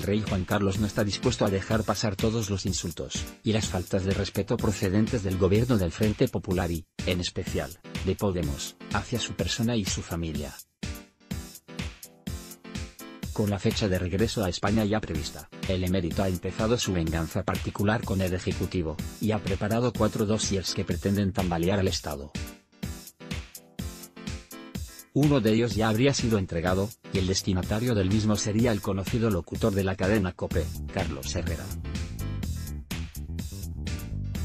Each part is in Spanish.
el rey Juan Carlos no está dispuesto a dejar pasar todos los insultos, y las faltas de respeto procedentes del gobierno del Frente Popular y, en especial, de Podemos, hacia su persona y su familia. Con la fecha de regreso a España ya prevista, el emérito ha empezado su venganza particular con el Ejecutivo, y ha preparado cuatro dossiers que pretenden tambalear al Estado. Uno de ellos ya habría sido entregado, y el destinatario del mismo sería el conocido locutor de la cadena COPE, Carlos Herrera.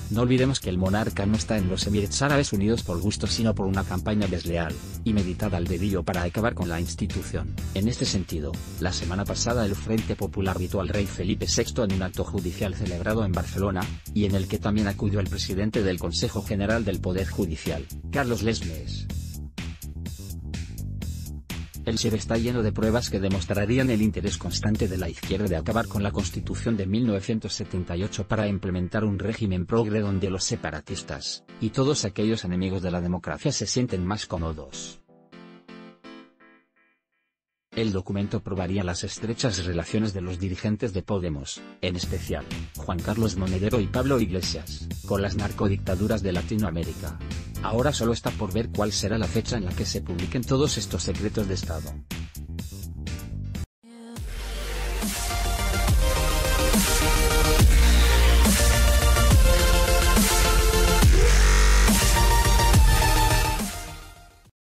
No olvidemos que el monarca no está en los Emiratos Árabes Unidos por gusto sino por una campaña desleal, y meditada al dedillo para acabar con la institución. En este sentido, la semana pasada el Frente Popular vitó al rey Felipe VI en un acto judicial celebrado en Barcelona, y en el que también acudió el presidente del Consejo General del Poder Judicial, Carlos Lesmes. El SER está lleno de pruebas que demostrarían el interés constante de la izquierda de acabar con la Constitución de 1978 para implementar un régimen progre donde los separatistas, y todos aquellos enemigos de la democracia se sienten más cómodos. El documento probaría las estrechas relaciones de los dirigentes de Podemos, en especial, Juan Carlos Monedero y Pablo Iglesias, con las narcodictaduras de Latinoamérica. Ahora solo está por ver cuál será la fecha en la que se publiquen todos estos secretos de Estado.